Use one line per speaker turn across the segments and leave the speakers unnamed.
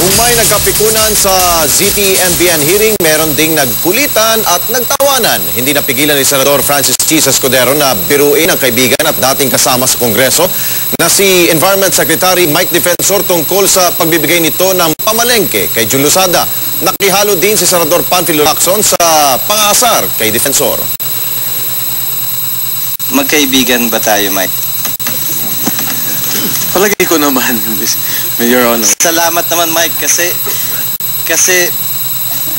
Kung may nagkapikunan sa ZT-MBN hearing, meron ding nagkulitan at nagtawanan. Hindi napigilan ni Senador Francis Chis Escudero na biruin ang kaibigan at dating kasama sa Kongreso na si Environment Secretary Mike Defensor tungkol sa pagbibigay nito ng pamalengke kay Jun Lusada. Nakihalo din si Senador Panfilo Lacson sa pangasar kay Defensor.
Magkaibigan ba tayo, Mike?
Palagay ko naman, Your Honor.
Salamat naman, Mike, kasi kasi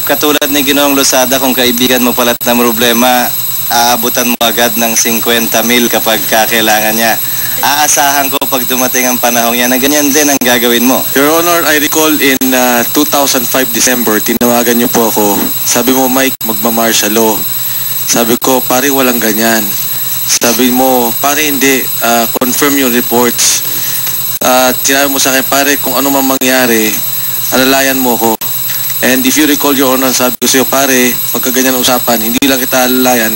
katulad ni Ginoong Losada, kung kaibigan mo pala ng problema, aabutan mo agad ng 50 mil kapag kakailangan niya. Aasahan ko pag dumating ang panahon niya na ganyan din ang gagawin mo.
Your Honor, I recall in uh, 2005 December, tinawagan niyo po ako. Sabi mo, Mike, magma-martial law. Sabi ko, pare, walang ganyan. Sabi mo, pare, hindi. Uh, confirm yung reports. At sinabi mo sa akin, pare, kung ano man mangyari, alalayan mo ko. And if you recall, Your Honor, sabi ko sa'yo, pare, pagka ganyan usapan, hindi lang kita alalayan,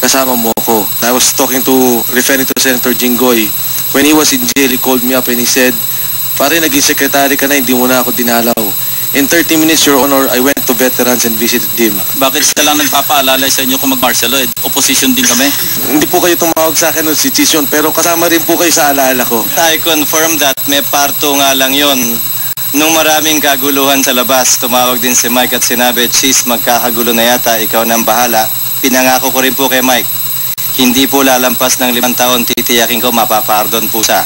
kasama mo ako. I was talking to, referring to Senator Jinggoy. When he was in jail, he called me up and he said, pare, naging secretary ka na, hindi mo na ako dinalaw. In 30 minutes, Your Honor, I went to veterans and visited them.
Bakit sila lang nagpapaalala sa inyo kung mag-martial law? Eh, Opposition din kami.
Hindi po kayo tumawag sa akin ng situation, pero kasama rin po kayo sa alaala ko.
I confirm that may parto nga lang yon. Nung maraming kaguluhan sa labas, tumawag din si Mike at sinabi, Cheese, magkakagulo na yata, ikaw nang bahala. Pinangako ko rin po kay Mike, hindi po lalampas ng limang taon, titiyakin ko, mapapardon po siya.